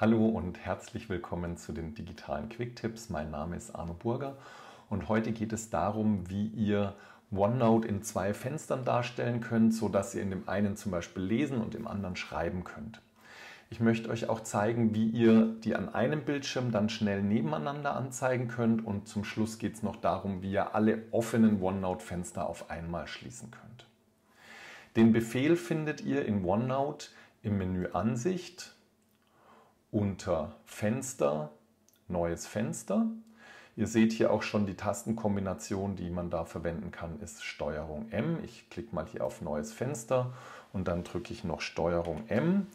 Hallo und herzlich willkommen zu den digitalen Quick-Tipps. Mein Name ist Arno Burger und heute geht es darum, wie ihr OneNote in zwei Fenstern darstellen könnt, sodass ihr in dem einen zum Beispiel lesen und im anderen schreiben könnt. Ich möchte euch auch zeigen, wie ihr die an einem Bildschirm dann schnell nebeneinander anzeigen könnt und zum Schluss geht es noch darum, wie ihr alle offenen OneNote-Fenster auf einmal schließen könnt. Den Befehl findet ihr in OneNote im Menü Ansicht unter Fenster, neues Fenster. Ihr seht hier auch schon die Tastenkombination, die man da verwenden kann, ist Steuerung M. Ich klicke mal hier auf neues Fenster und dann drücke ich noch Steuerung M.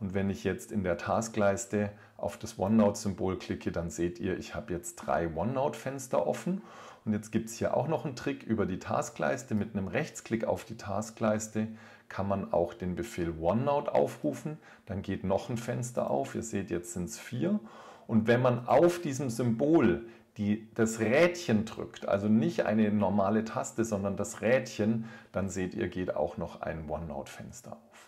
Und wenn ich jetzt in der Taskleiste auf das OneNote-Symbol klicke, dann seht ihr, ich habe jetzt drei OneNote-Fenster offen. Und jetzt gibt es hier auch noch einen Trick über die Taskleiste. Mit einem Rechtsklick auf die Taskleiste kann man auch den Befehl OneNote aufrufen. Dann geht noch ein Fenster auf. Ihr seht, jetzt sind es vier. Und wenn man auf diesem Symbol die, das Rädchen drückt, also nicht eine normale Taste, sondern das Rädchen, dann seht ihr, geht auch noch ein OneNote-Fenster auf.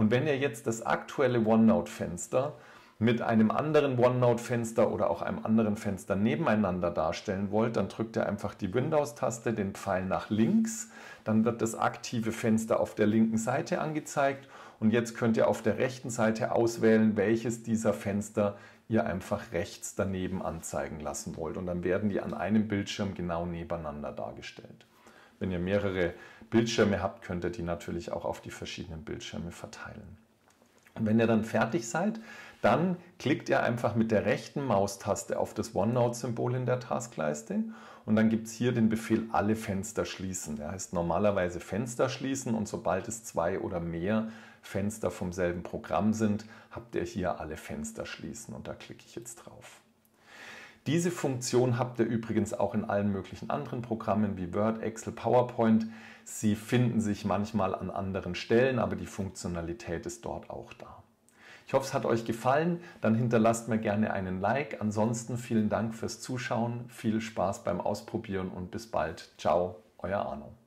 Und wenn ihr jetzt das aktuelle OneNote-Fenster mit einem anderen OneNote-Fenster oder auch einem anderen Fenster nebeneinander darstellen wollt, dann drückt ihr einfach die Windows-Taste, den Pfeil nach links, dann wird das aktive Fenster auf der linken Seite angezeigt. Und jetzt könnt ihr auf der rechten Seite auswählen, welches dieser Fenster ihr einfach rechts daneben anzeigen lassen wollt. Und dann werden die an einem Bildschirm genau nebeneinander dargestellt. Wenn ihr mehrere Bildschirme habt, könnt ihr die natürlich auch auf die verschiedenen Bildschirme verteilen. Und wenn ihr dann fertig seid, dann klickt ihr einfach mit der rechten Maustaste auf das OneNote-Symbol in der Taskleiste und dann gibt es hier den Befehl alle Fenster schließen. Der heißt normalerweise Fenster schließen und sobald es zwei oder mehr Fenster vom selben Programm sind, habt ihr hier alle Fenster schließen und da klicke ich jetzt drauf. Diese Funktion habt ihr übrigens auch in allen möglichen anderen Programmen wie Word, Excel, PowerPoint. Sie finden sich manchmal an anderen Stellen, aber die Funktionalität ist dort auch da. Ich hoffe, es hat euch gefallen. Dann hinterlasst mir gerne einen Like. Ansonsten vielen Dank fürs Zuschauen, viel Spaß beim Ausprobieren und bis bald. Ciao, euer Arno.